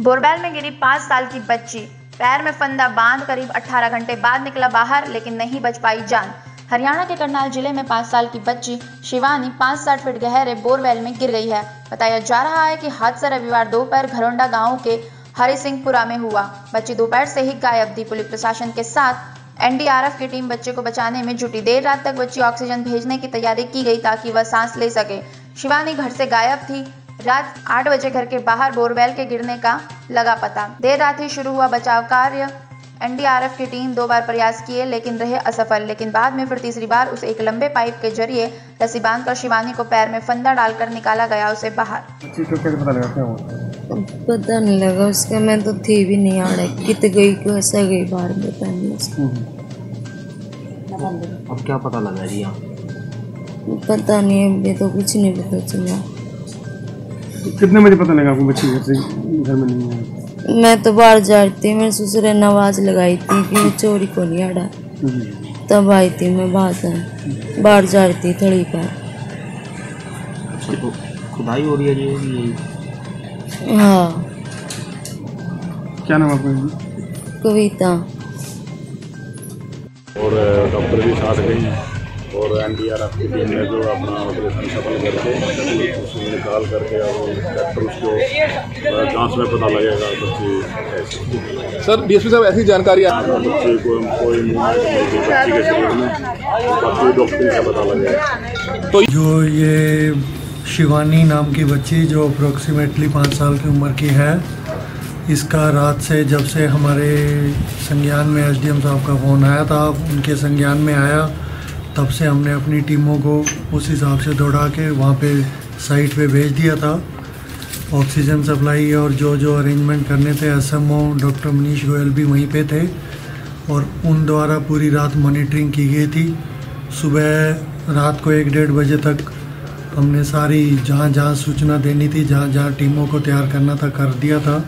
बोरबैल में गिरी पाँच साल की बच्ची। पैर में फंदा बाँध करीब 18 घंटे बाद निकला बाहर, लेकिन नहीं बच पाई जान। हरियाणा के करनाल ज़िले में पाँच साल की बच्ची शिवानी पाँच साठ फीट गहरे बोरवेल में गिर गई है। बताया जा रहा है कि हादसा रविवार दोपहर घरोंडा गाँव के हरि सिंहपुरा में हुआ। बच्ची दोपहर से ही गायब थी। पुलिस प्रशासन के साथ एनडीआरएफ की टीम बच्चे को बचाने में जुटी देर रात तक बच्ची ऑक्सीजन भेजने की तैयारी की गई ताकि वह सांस ले सके। शिवानी घर से गायब थी। रात आठ बजे घर के बाहर बोरवेल के गिरने का लगा पता। देर रात ही शुरू हुआ बचाव कार्य। एनडीआरएफ की टीम दो बार प्रयास किए लेकिन रहे असफल। लेकिन बाद में फिर तीसरी बार उसे एक लंबे पाइप के ज़रिए रस्सी बांधकर शिवानी को पैर में फंदा डालकर निकाला गया उसे बाहर। पता नहीं लगा उसका। मैं तो थी भी नहीं आ रहा कित गई कैसा गई बाहर पता नहीं अब क्या पता लगा जी यहाँ? पता नहीं अभी तो कुछ नहीं पता चला। कितने बजे पता लगा आपको बच्ची घर से घर में नहीं है मैं तो बाहर जा रही थी मेरे ससुर ने आवाज़ लगाई थी कि मैं चोरी को नहीं आड़ा तब आई थी मैं बाहर से बाहर जा रही थी थड़ी पर। अच्छा तो खुदाई हो रही है जी ये हाँ। क्या नाम है आपका कविता। और डॉक्टर भी साथ गई। और एन डी आर एफ़ की टीम ने जो अपना ऑपरेशन सफल करके उसको निकाल करके और डॉक्टर उसको जाँच में पता लगेगा बच्ची कैसी सर डीएसपी साहब ऐसी जानकारी बच्ची को कोई बच्ची के शरीर में तो बच्ची डॉक्टरी से पता लगेगा। जो ये शिवानी नाम की बच्ची जो अप्रोक्सीमेटली पाँच साल की उम्र की है इसका रात से जब से हमारे संज्ञान में एसडीएम साहब का फ़ोन आया था उनके संज्ञान में आया तब से हमने अपनी टीमों को उस हिसाब से दौड़ा के वहाँ पे साइट पे भेज दिया था। ऑक्सीजन सप्लाई और जो जो अरेंजमेंट करने थे एसएमओ डॉक्टर मनीष गोयल भी वहीं पे थे और उन द्वारा पूरी रात मॉनिटरिंग की गई थी। सुबह रात को एक डेढ़ बजे तक हमने सारी जहाँ जहाँ सूचना देनी थी जहाँ जहाँ टीमों को तैयार करना था, कर दिया था।